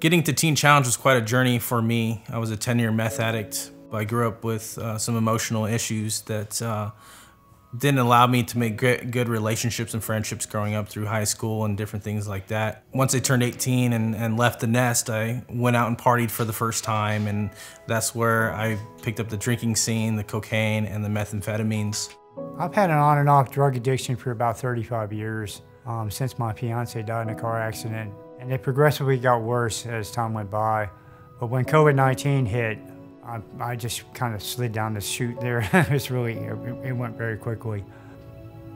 Getting to Teen Challenge was quite a journey for me. I was a 10 year meth addict. I grew up with uh, some emotional issues that uh, didn't allow me to make good relationships and friendships growing up through high school and different things like that. Once I turned 18 and, and left the nest, I went out and partied for the first time, and that's where I picked up the drinking scene, the cocaine, and the methamphetamines. I've had an on and off drug addiction for about 35 years um, since my fiance died in a car accident. And it progressively got worse as time went by. But when COVID-19 hit, I, I, just kind of slid down the chute there. it's really, it, it, went very quickly.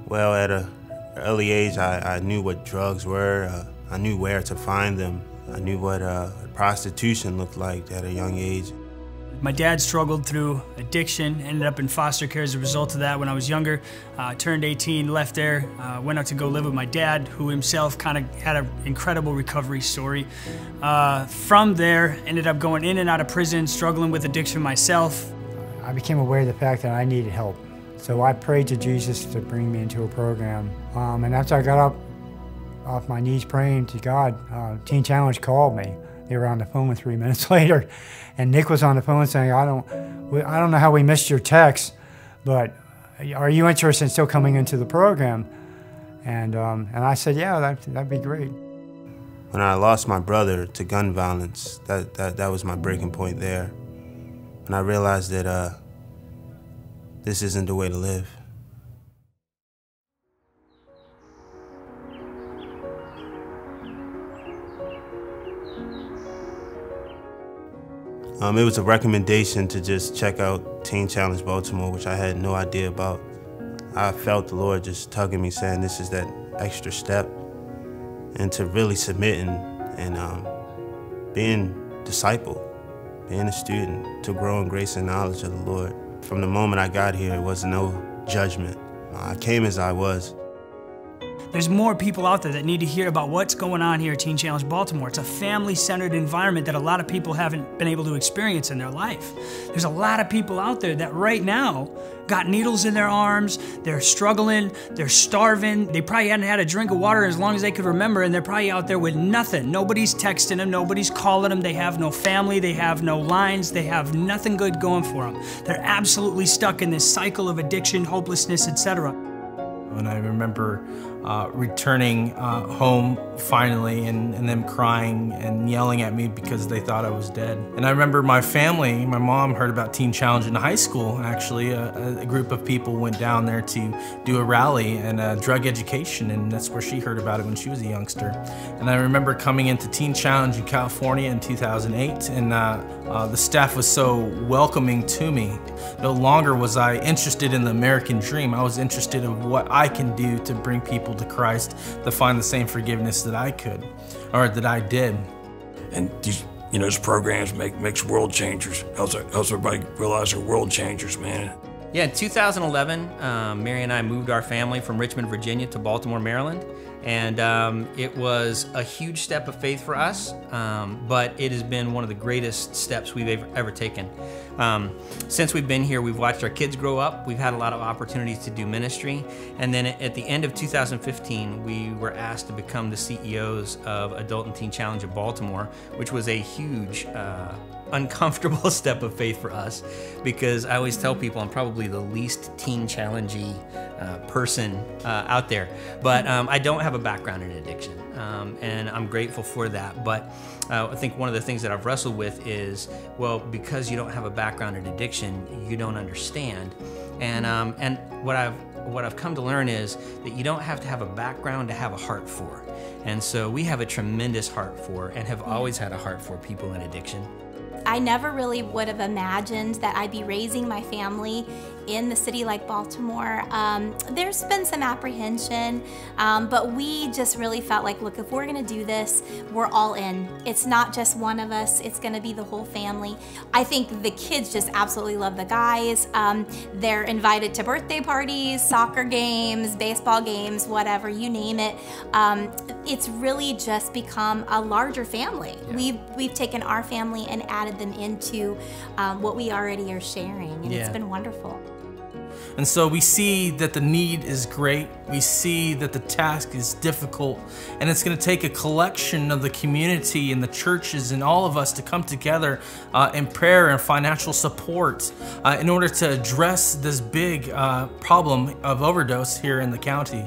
Well, at an early age, I, I knew what drugs were. Uh, I knew where to find them. I knew what uh, prostitution looked like at a young age. My dad struggled through addiction, ended up in foster care as a result of that when I was younger. Uh, turned 18, left there, uh, went out to go live with my dad, who himself kind of had an incredible recovery story. Uh, from there, ended up going in and out of prison, struggling with addiction myself. I became aware of the fact that I needed help. So I prayed to Jesus to bring me into a program. Um, and after I got up off my knees praying to God, uh, Teen Challenge called me. They were on the phone three minutes later, and Nick was on the phone saying, "I don't, I don't know how we missed your text, but are you interested in still coming into the program?" And um, and I said, "Yeah, that that'd be great." When I lost my brother to gun violence, that that that was my breaking point there, and I realized that uh, this isn't the way to live. Um, it was a recommendation to just check out Teen Challenge Baltimore, which I had no idea about. I felt the Lord just tugging me, saying this is that extra step, and to really submitting and um, being disciple, being a student, to grow in grace and knowledge of the Lord. From the moment I got here, it was no judgment. I came as I was. There's more people out there that need to hear about what's going on here at Teen Challenge Baltimore. It's a family-centered environment that a lot of people haven't been able to experience in their life. There's a lot of people out there that right now got needles in their arms, they're struggling, they're starving, they probably hadn't had a drink of water as long as they could remember, and they're probably out there with nothing. Nobody's texting them, nobody's calling them, they have no family, they have no lines, they have nothing good going for them. They're absolutely stuck in this cycle of addiction, hopelessness, etc. And I remember uh, returning uh, home finally and, and them crying and yelling at me because they thought I was dead. And I remember my family, my mom heard about Teen Challenge in high school actually. A, a group of people went down there to do a rally and a drug education and that's where she heard about it when she was a youngster. And I remember coming into Teen Challenge in California in 2008 and uh, uh, the staff was so welcoming to me. No longer was I interested in the American dream, I was interested in what I can do to bring people people to Christ to find the same forgiveness that I could, or that I did. And these, you know, these programs make makes world changers. Helps helps everybody realize they're world changers, man. Yeah, in 2011, um, Mary and I moved our family from Richmond, Virginia to Baltimore, Maryland. And um, it was a huge step of faith for us, um, but it has been one of the greatest steps we've ever, ever taken. Um, since we've been here, we've watched our kids grow up. We've had a lot of opportunities to do ministry. And then at the end of 2015, we were asked to become the CEOs of Adult and Teen Challenge of Baltimore, which was a huge uh, uncomfortable step of faith for us because I always tell people I'm probably the least teen challengey uh, person uh, out there. But um, I don't have a background in addiction, um, and I'm grateful for that. But uh, I think one of the things that I've wrestled with is, well, because you don't have a background in addiction, you don't understand. And um, and what I've what I've come to learn is that you don't have to have a background to have a heart for. And so we have a tremendous heart for and have always had a heart for people in addiction. I never really would have imagined that I'd be raising my family in the city like Baltimore. Um, there's been some apprehension, um, but we just really felt like, look, if we're gonna do this, we're all in. It's not just one of us, it's gonna be the whole family. I think the kids just absolutely love the guys. Um, they're invited to birthday parties, soccer games, baseball games, whatever, you name it. Um, it's really just become a larger family. Yeah. We've, we've taken our family and added them into um, what we already are sharing, and yeah. it's been wonderful. And so we see that the need is great. We see that the task is difficult. And it's going to take a collection of the community and the churches and all of us to come together uh, in prayer and financial support uh, in order to address this big uh, problem of overdose here in the county.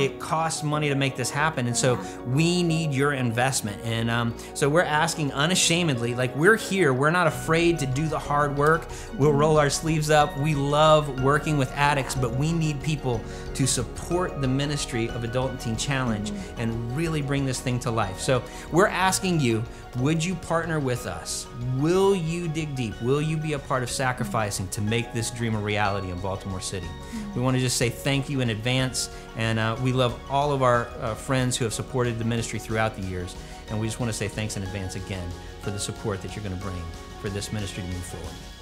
It costs money to make this happen, and so we need your investment. And um, so we're asking unashamedly, like we're here, we're not afraid to do the hard work. We'll roll our sleeves up. We love working with addicts, but we need people to support the ministry of Adult and Teen Challenge and really bring this thing to life. So we're asking you, would you partner with us? Will you dig deep? Will you be a part of sacrificing to make this dream a reality in Baltimore City? We want to just say thank you in advance, and uh, we love all of our uh, friends who have supported the ministry throughout the years, and we just want to say thanks in advance again for the support that you're going to bring for this ministry to move forward.